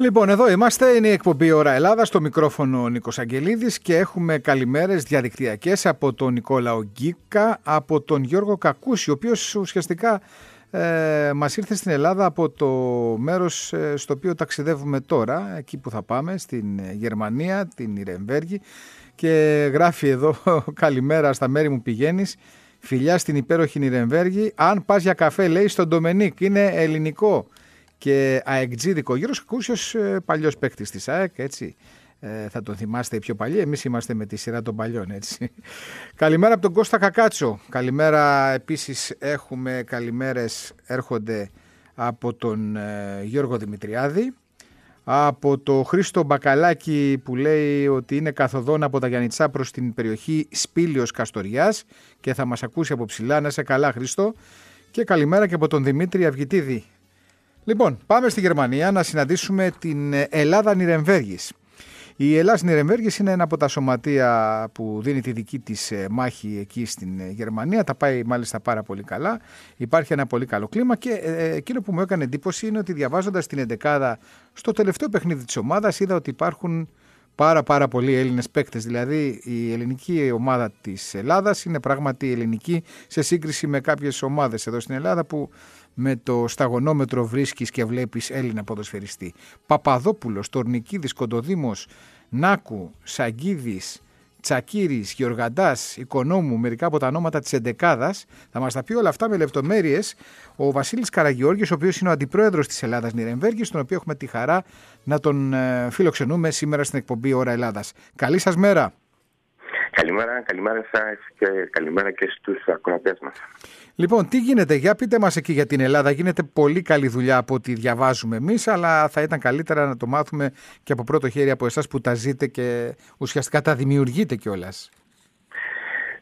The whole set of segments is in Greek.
Λοιπόν, εδώ είμαστε. Είναι η εκπομπή Ωρα Ελλάδα. Στο μικρόφωνο ο Νίκος Αγγελίδης και έχουμε καλημέρες διαδικτυακές από τον Νικόλαο Γκίκα, από τον Γιώργο Κακούση, ο οποίος ουσιαστικά ε, μας ήρθε στην Ελλάδα από το μέρος ε, στο οποίο ταξιδεύουμε τώρα, εκεί που θα πάμε, στην ε, Γερμανία, την Ιρεμβέργη και γράφει εδώ καλημέρα στα μέρη μου πηγαίνεις, φιλιά στην υπέροχη Ιρεμβέργη, αν πας για καφέ λέει στον Ντομενίκ, είναι ελληνικό και αεκτζίδικο. Γύρω Κούσιος ε, παλιός παίκτης της ΑΕΚ, έτσι. Ε, θα τον θυμάστε οι πιο παλιοί. Εμείς είμαστε με τη σειρά των παλιών, έτσι. Καλημέρα από τον Κώστα Κακάτσο. Καλημέρα επίσης έχουμε καλημέρες έρχονται από τον ε, Γιώργο Δημητριάδη. Από το Χρήστο Μπακαλάκη που λέει ότι είναι καθοδόν από τα Γιάννητσά προς την περιοχή Σπήλιος Καστοριάς και θα μας ακούσει από ψηλά. Να σε καλά Χρήστο. Και καλημέρα και από τον Δημήτρη Αυγητίδη Λοιπόν, πάμε στη Γερμανία να συναντήσουμε την Ελλάδα Νιρεμβέργης. Η Ελλάδα Νιρεμβέργης είναι ένα από τα σωματεία που δίνει τη δική της ε, μάχη εκεί στην ε, Γερμανία. Τα πάει μάλιστα πάρα πολύ καλά. Υπάρχει ένα πολύ καλό κλίμα και ε, εκείνο που μου έκανε εντύπωση είναι ότι διαβάζοντας την εντεκάδα στο τελευταίο παιχνίδι της ομάδας είδα ότι υπάρχουν πάρα πάρα πολλοί Έλληνες παίκτες. Δηλαδή η ελληνική ομάδα της Ελλάδας είναι πράγματι ελληνική σε σύγκριση με κάποιες ομάδες εδώ στην Ελλάδα που με το σταγονόμετρο βρίσκεις και βλέπεις Έλληνα ποδοσφαιριστή. Παπαδόπουλος, Τορνικίδης, Κοντοδήμος, Νάκου, Σαγκίδης, Τσακύρης, Γεωργαντάς, Οικονόμου, μερικά από τα ονόματα της Εντεκάδας. Θα μας τα πει όλα αυτά με λεπτομέρειες ο Βασίλης Καραγιώργη, ο οποίος είναι ο αντιπρόεδρος της Ελλάδας Νιρεμβέργης, τον οποίο έχουμε τη χαρά να τον ε, φιλοξενούμε σήμερα στην εκπομπή Ωρα Ελλάδας. Καλή σας μέρα. Καλημέρα, καλημέρα σας και καλημέρα και στους ακροατές μας. Λοιπόν, τι γίνεται, για πείτε μας εκεί για την Ελλάδα. Γίνεται πολύ καλή δουλειά από ό,τι διαβάζουμε εμείς, αλλά θα ήταν καλύτερα να το μάθουμε και από πρώτο χέρι από εσάς που τα ζείτε και ουσιαστικά τα δημιουργείτε κιόλας.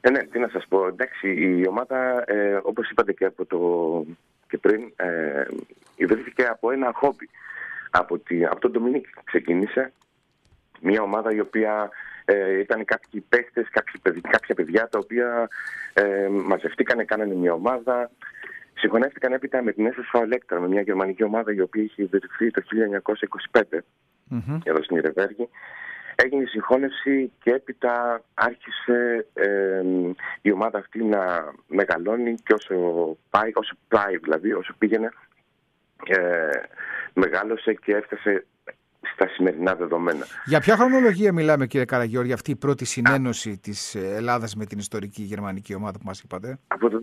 Ε, ναι, τι να σας πω. Εντάξει, η ομάδα, ε, όπως είπατε και, από το, και πριν, ε, ιδρύθηκε από ένα χόμπι. Από, τη, από τον Ντομινίκ ξεκίνησε. Μια ομάδα η οποία ε, ήταν κάποιοι παίχτε, κάποια παιδιά τα οποία ε, μαζευτήκανε, κάνανε μια ομάδα. Συγχωνεύτηκαν έπειτα με την SS Electra, με μια γερμανική ομάδα η οποία είχε ιδρυθεί το 1925 mm-hmm. εδώ στην Ιρεβέργη. Έγινε η συγχώνευση και έπειτα άρχισε ε, η ομάδα αυτή να μεγαλώνει και όσο πάει, όσο πάει δηλαδή, όσο πήγαινε, ε, μεγάλωσε και έφτασε στα σημερινά δεδομένα. Για ποια χρονολογία μιλάμε κύριε Καραγιώργη αυτή η πρώτη συνένωση της Ελλάδας με την ιστορική γερμανική ομάδα που μας είπατε; Από το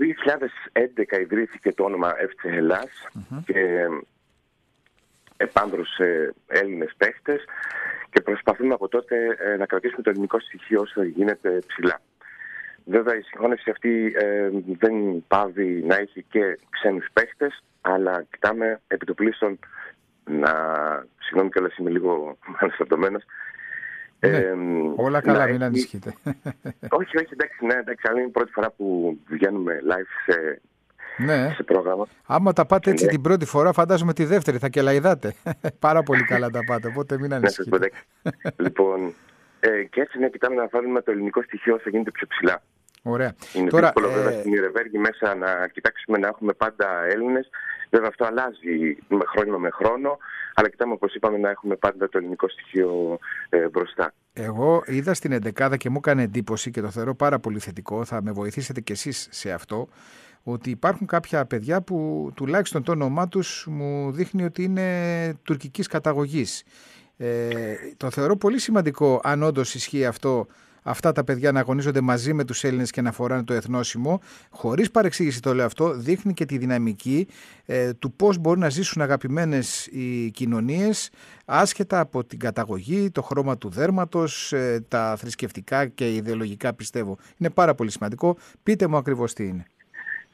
2011 ιδρύθηκε το όνομα FC Ελλάς και επάνδρωσε Έλληνες παίχτες και προσπαθούμε από τότε ε, να κρατήσουμε το ελληνικό στοιχείο όσο γίνεται ψηλά. Βέβαια η συγχώνευση αυτή ε, δεν πάβει να έχει και ξένους παίχτες αλλά κοιτάμε επί του πλήστον να. Συγγνώμη κιόλας, είμαι λίγο αναστατωμένος. Ναι, ε, όλα καλά, μην ανησυχείτε. όχι, όχι, εντάξει, ναι, εντάξει, αλλά είναι η πρώτη φορά που βγαίνουμε live σε, ναι. σε πρόγραμμα. Άμα τα πάτε έτσι ναι. την πρώτη φορά, φαντάζομαι τη δεύτερη θα κελαϊδάτε. Πάρα πολύ καλά τα πάτε, οπότε μην ναι, ανησυχείτε. λοιπόν, ε, και έτσι ναι, κοιτάμε να βάλουμε το ελληνικό στοιχείο όσο γίνεται πιο ψηλά. Ωραία. Είναι Τώρα, δύσκολο βέβαια ε... στην Ιρεβέργη μέσα να κοιτάξουμε να έχουμε πάντα Έλληνες Βέβαια αυτό αλλάζει με χρόνο με χρόνο, αλλά κοιτάμε όπως είπαμε να έχουμε πάντα το ελληνικό στοιχείο ε, μπροστά. Εγώ είδα στην 11 και μου έκανε εντύπωση και το θεωρώ πάρα πολύ θετικό, θα με βοηθήσετε κι εσείς σε αυτό, ότι υπάρχουν κάποια παιδιά που τουλάχιστον το όνομά τους μου δείχνει ότι είναι τουρκικής καταγωγής. Ε, το θεωρώ πολύ σημαντικό αν όντως ισχύει αυτό αυτά τα παιδιά να αγωνίζονται μαζί με τους Έλληνες και να φοράνε το εθνόσημο. Χωρίς παρεξήγηση το λέω αυτό, δείχνει και τη δυναμική ε, του πώς μπορεί να ζήσουν αγαπημένες οι κοινωνίες άσχετα από την καταγωγή, το χρώμα του δέρματος, ε, τα θρησκευτικά και ιδεολογικά πιστεύω. Είναι πάρα πολύ σημαντικό. Πείτε μου ακριβώς τι είναι.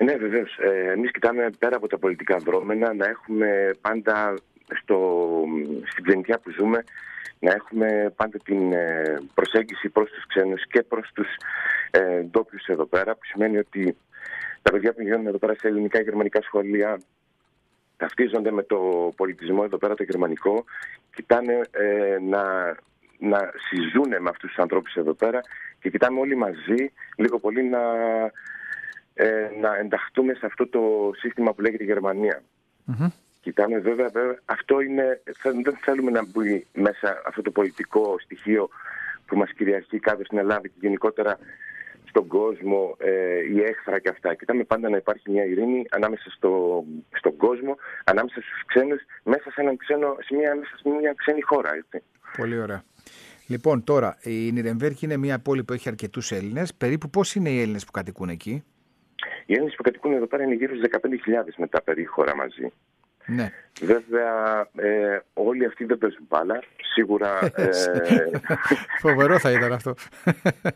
Ναι, βεβαίως. Ε, Εμείς κοιτάμε πέρα από τα πολιτικά δρόμενα να έχουμε πάντα στο, στην ξενιτιά που ζούμε να έχουμε πάντα την ε, προσέγγιση προς τους ξένους και προς τους ε, ντόπιους εδώ πέρα, που σημαίνει ότι τα παιδιά που πηγαίνουν εδώ πέρα σε ελληνικά και γερμανικά σχολεία ταυτίζονται με το πολιτισμό εδώ πέρα το γερμανικό, κοιτάνε ε, να, να συζούν με αυτούς τους ανθρώπους εδώ πέρα και κοιτάμε όλοι μαζί λίγο πολύ να, ε, να ενταχθούμε σε αυτό το σύστημα που λέγεται Γερμανία. Και κοιτάμε βέβαια, βέβαια αυτό είναι, δεν θέλουμε να μπει μέσα αυτό το πολιτικό στοιχείο που μας κυριαρχεί κάτω στην Ελλάδα και γενικότερα στον κόσμο, ε, η έχθρα και αυτά. Κοιτάμε πάντα να υπάρχει μια ειρήνη ανάμεσα στο, στον κόσμο, ανάμεσα στους ξένους, μέσα σε, έναν ξένο, σε μια, μέσα σε μια ξένη χώρα. Έτσι. Πολύ ωραία. Λοιπόν, τώρα, η Νιρεμβέργη είναι μια πόλη που έχει αρκετούς Έλληνες. Περίπου πώς είναι οι Έλληνες που κατοικούν εκεί, Οι Έλληνες που κατοικούν εδώ πέρα είναι γύρω στους 15.000 με τα περίχωρα μαζί. Ναι. Βέβαια, ε, όλοι αυτοί δεν παίζουν μπάλα. Σίγουρα. Ε, Φοβερό θα ήταν αυτό.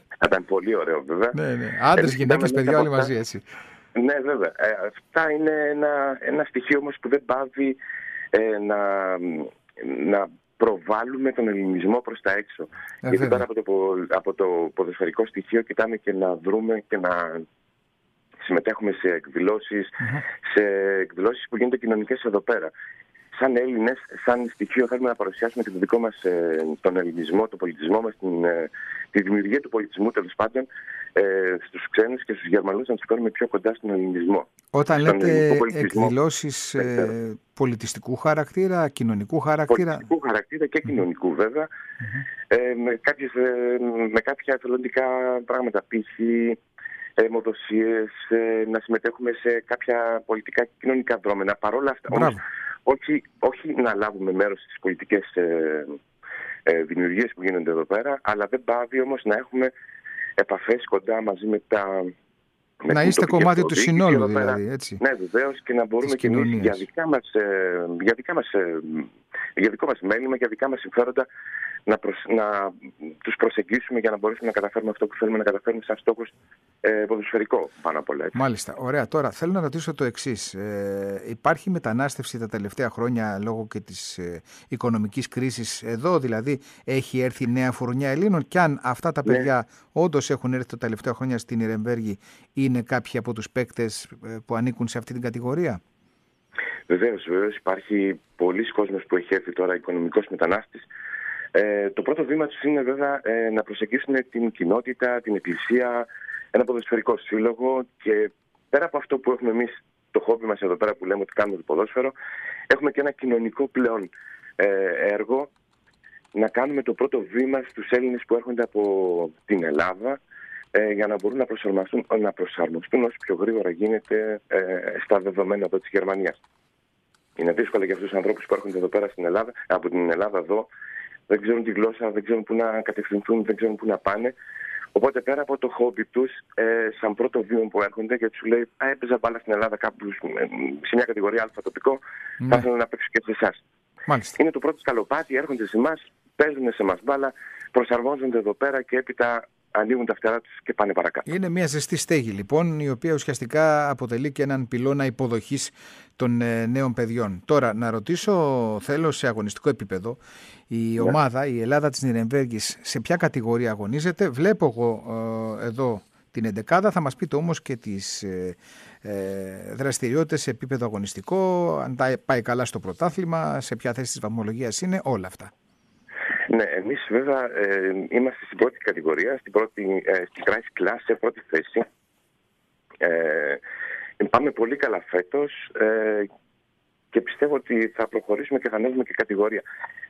θα ήταν πολύ ωραίο, βέβαια. Ναι, ναι. Άντρες, γυναίκες, παιδιά, όλοι μαζί έτσι. Ναι, βέβαια. Ε, αυτά είναι ένα, ένα στοιχείο όμως που δεν πάβει ε, να, να προβάλλουμε τον ελληνισμό προς τα έξω. Ε, Γιατί βέβαια. πέρα από το, από το ποδοσφαιρικό στοιχείο κοιτάμε και να δρούμε και να συμμετέχουμε σε εκδηλωσεις σε εκδηλώσεις που γίνονται κοινωνικές εδώ πέρα. Σαν Έλληνες, σαν στοιχείο θέλουμε να παρουσιάσουμε και το δικό μας, ε, τον ελληνισμό, τον πολιτισμό μας, την, ε, τη δημιουργία του πολιτισμού τέλος πάντων ε, στους ξένους και στους Γερμανούς να τους φέρουμε πιο κοντά στον ελληνισμό. Όταν Στον λέτε ελληνικό πολιτισμό. εκδηλώσεις Δεν ξέρω. ε, πολιτιστικού χαρακτήρα, κοινωνικού χαρακτήρα; πολιτιστικού χαρακτήρα και κοινωνικού βέβαια, ε, με, κάποιες, ε, με κάποια εθελοντικά πράγματα, π.χ. αιμοδοσίες, ε, να συμμετέχουμε σε κάποια πολιτικά και κοινωνικά δρόμενα. Παρ' όλα αυτά, Μπράβο. όμως, όχι, όχι να λάβουμε μέρος στις πολιτικές ε, ε, δημιουργίες που γίνονται εδώ πέρα, αλλά δεν πάβει όμως να έχουμε επαφές κοντά μαζί με τα... με Να την είστε τοπική κομμάτι του αυτοδιοίκηση συνόλου εδώ πέρα. δηλαδή, έτσι. Ναι, βεβαίως και να μπορούμε Της και εμείς κοινωνίας. για, δικά μας, ε, για, δικά μας, ε, για δικό μας μέλημα, για δικά μας συμφέροντα να, προσ, να τους προσεγγίσουμε για να μπορέσουμε να καταφέρουμε αυτό που θέλουμε να καταφέρουμε σαν στόχος ε, ποδοσφαιρικό πάνω απ' όλα. έτσι. Μάλιστα. Ωραία. Τώρα θέλω να ρωτήσω το εξής. Ε, υπάρχει μετανάστευση τα τελευταία χρόνια λόγω και της ε, οικονομικής κρίσης. Εδώ; Δηλαδή έχει έρθει νέα φουρνιά Ελλήνων; Και αν αυτά τα Ναι. παιδιά όντως έχουν έρθει τα τελευταία χρόνια στην Ιρεμβέργη, είναι κάποιοι από τους παίκτες που ανήκουν σε αυτή την κατηγορία; Βεβαίως, βεβαίως υπάρχει πολλοί κόσμος που έχει έρθει τώρα οικονομικός μετανάστης. Ε, το πρώτο βήμα του είναι βέβαια ε, να προσεγγίσουν την κοινότητα, την εκκλησία, ένα ποδοσφαιρικό σύλλογο και πέρα από αυτό που έχουμε εμείς το χόμπι μας εδώ πέρα που λέμε ότι κάνουμε το ποδόσφαιρο, έχουμε και ένα κοινωνικό πλέον ε, έργο να κάνουμε το πρώτο βήμα στους Έλληνες που έρχονται από την Ελλάδα ε, για να μπορούν να προσαρμοστούν, να προσαρμοστούν όσο πιο γρήγορα γίνεται ε, στα δεδομένα εδώ της Γερμανίας. Είναι δύσκολο για αυτούς τους ανθρώπους που έρχονται εδώ πέρα στην Ελλάδα, από την Ελλάδα εδώ, δεν ξέρουν τη γλώσσα, δεν ξέρουν πού να κατευθυνθούν, δεν ξέρουν πού να πάνε. Οπότε πέρα από το χόμπι τους, ε, σαν πρώτο βήμα που έρχονται, γιατί σου λέει, Α, έπαιζα μπάλα στην Ελλάδα κάπου ε, σε μια κατηγορία Α τοπικό, Ναι. θα ήθελα να παίξω και σε εσάς. Μάλιστα. Είναι το πρώτο σκαλοπάτι, έρχονται σε εμάς, παίζουν σε μα μπάλα, προσαρμόζονται εδώ πέρα και έπειτα ανοίγουν τα φτερά τους και πάνε παρακάτω. Είναι μια ζεστή στέγη λοιπόν, η οποία ουσιαστικά αποτελεί και έναν πυλώνα υποδοχής των ε, νέων παιδιών. Τώρα, να ρωτήσω, θέλω σε αγωνιστικό επίπεδο, η ομάδα, η Ελλάδα της Νιρεμβέργης, σε ποια κατηγορία αγωνίζεται. Βλέπω εγώ ε, εδώ την 11 θα μας πείτε όμως και τις ε, ε, δραστηριότητες σε επίπεδο αγωνιστικό, αν τα πάει καλά στο πρωτάθλημα, σε ποια θέση της βαθμολογίας είναι, όλα αυτά. Ναι, εμείς βέβαια ε, είμαστε στην πρώτη κατηγορία, στην πρώτη, ε, στην Christ Class, σε πρώτη θέση. Ε, πάμε πολύ καλά φέτος ε, και πιστεύω ότι θα προχωρήσουμε και θα ανέβουμε και κατηγορία.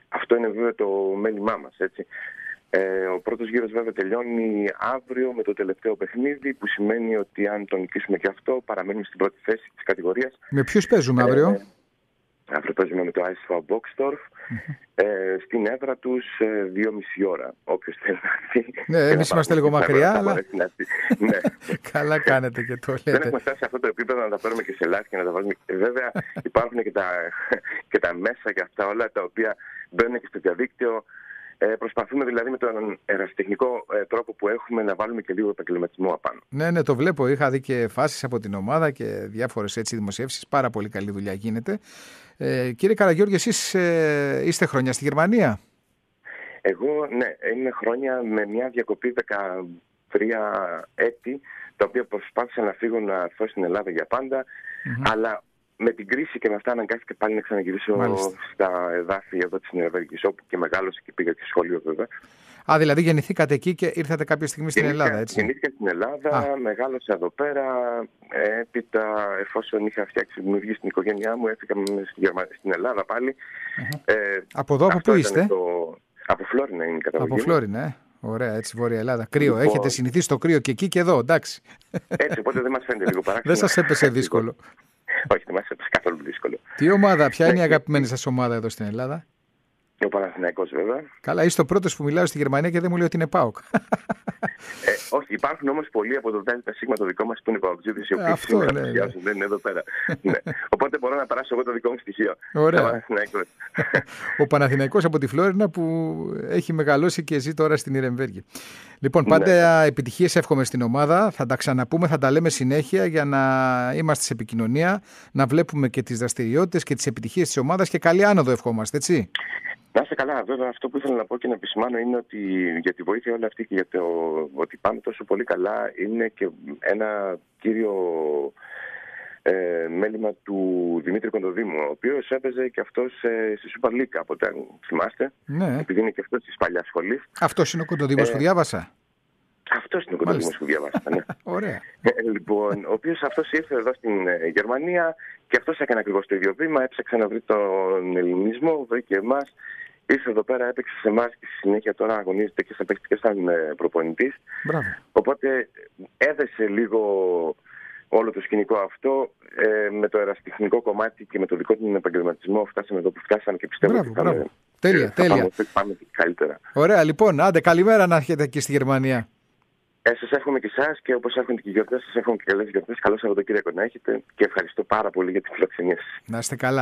Αυτό είναι βέβαια το μέλημά μας, έτσι. Ε, ο πρώτος γύρος βέβαια τελειώνει αύριο με το τελευταίο παιχνίδι που σημαίνει ότι αν το νικήσουμε και αυτό παραμένουμε στην πρώτη θέση της κατηγορίας. Με ποιους παίζουμε αύριο; Ε, αύριο παίζουμε με το ISV Boxdorf ε, στην έδρα τους ε, δύο μισή ώρα. Όποιος θέλει να έρθει. Ναι, και να εμείς είμαστε λίγο παρακολουθήσει, μακριά, θα αλλά- μπορέσει να έρθει. ναι. Καλά κάνετε και το Δεν λέτε. έχουμε φτάσει σε αυτό το επίπεδο να τα παίρνουμε και σε live και να τα βάζουμε. Ε, Βέβαια υπάρχουν και τα, και τα μέσα και αυτά όλα τα οποία μπαίνουν και στο διαδίκτυο. Ε, προσπαθούμε δηλαδή με τον ερασιτεχνικό ε, τρόπο που έχουμε να βάλουμε και λίγο επαγγελματισμό απάνω. Ναι, ναι, το βλέπω. Είχα δει και φάσεις από την ομάδα και διάφορες έτσι δημοσιεύσεις. Πάρα πολύ καλή δουλειά γίνεται. Ε, κύριε Καραγιώργη, εσείς ε, είστε χρόνια στη Γερμανία; Εγώ, ναι, είμαι χρόνια με μια διακοπή 13 έτη, τα οποία προσπάθησα να φύγω να έρθω στην Ελλάδα για παντα αλλά με την κρίση και με αυτά αναγκάστηκα πάλι να ξαναγυρίσω Μάλιστα. στα εδάφη εδώ της Νεοβέργη, όπου και μεγάλωσε και πήγα και σχολείο βέβαια. Α, δηλαδή γεννηθήκατε εκεί και ήρθατε κάποια στιγμή στην Γεννήθηκα- Ελλάδα, έτσι. Γεννήθηκα στην Ελλάδα, Α. μεγάλωσα εδώ πέρα. ε, Έπειτα, εφόσον είχα φτιάξει δημιουργήσει την οικογένειά μου, έφυγα με- στη Γερμα- στην Ελλάδα πάλι. Ε, Από εδώ, από αυτό πού ήταν είστε; Το... Από Φλόρινα είναι η καταγωγή Από μου. Φλόρινα, ε. Ωραία, έτσι, Βόρεια Ελλάδα. Κρύο. Λοιπόν. Έχετε συνηθίσει το κρύο και εκεί και εδώ, εντάξει. Έτσι, οπότε δεν μας φαίνεται λίγο παράξενο. Δεν σας έπεσε δύσκολο. Όχι, δεν μας έπεσε καθόλου δύσκολο. Τι ομάδα, ποια είναι η Ναι. αγαπημένη σας ομάδα εδώ στην Ελλάδα; Και ο Παναθηναϊκός βέβαια. Καλά, είστε ο πρώτος που μιλάω στη Γερμανία και δεν μου λέει ότι είναι ΠΑΟΚ. Ε, όχι, υπάρχουν όμως πολλοί από το ΔΣ το δικό μας που είναι παοξίδε, οι οποίοι αυτό, σήμερα ναι, ναι. πλησιάζουν, δεν είναι εδώ πέρα. ναι. Οπότε μπορώ να περάσω εγώ το δικό μου στοιχείο. Ωραία. Ο Παναθηναϊκός. ο Παναθηναϊκός από τη Φλόρινα που έχει μεγαλώσει και ζει τώρα στην Ιρεμβέργη. Λοιπόν, Ναι. πάντα επιτυχίες εύχομαι στην ομάδα. Θα τα ξαναπούμε, θα τα λέμε συνέχεια για να είμαστε σε επικοινωνία, να βλέπουμε και τις δραστηριότητες και τις επιτυχίες της ομάδας και καλή άνοδο ευχόμαστε, έτσι. Να είστε καλά. Βέβαια, αυτό που ήθελα να πω και να επισημάνω είναι ότι για τη βοήθεια όλη αυτή και για το ότι πάμε τόσο πολύ καλά είναι και ένα κύριο ε, μέλημα του Δημήτρη Κοντοδήμου, ο οποίος έπαιζε και αυτός ε, στη Super League κάποτε, αν θυμάστε. Ναι. Επειδή είναι και αυτός της παλιάς σχολής. Αυτός είναι ο κοντοδήμος Ε, που διάβασα. Αυτός είναι ο Κοντοδήμος Μάλιστα. που διαβάσατε. Ναι. Ωραία. Ε, λοιπόν, ο οποίος αυτός ήρθε εδώ στην ε, Γερμανία και αυτός έκανε ακριβώς το ίδιο βήμα. Έψαξε να βρει τον ελληνισμό, βρήκε εμάς. Ήρθε εδώ πέρα, έπαιξε σε εμάς και στη συνέχεια τώρα αγωνίζεται και θα παίξει και σαν προπονητής. Μπράβο. Οπότε έδεσε λίγο όλο το σκηνικό αυτό ε, με το εραστεχνικό κομμάτι και με το δικό του επαγγελματισμό. Φτάσαμε εδώ που φτάσαμε και πιστεύω Μπράβο, ότι θα, μπράβο. Τέλεια, θα τέλεια. Πάμε, πάμε και καλύτερα. Ωραία, λοιπόν, άντε, καλημέρα να έχετε εκεί στη Γερμανία. Ε, σας εύχομαι και εσάς και όπως έρχονται και οι γιορτές, σας εύχομαι και καλές γιορτές. Καλό Σαββατοκύριακο να έχετε και ευχαριστώ πάρα πολύ για τη φιλοξενία σας. Να είστε καλά.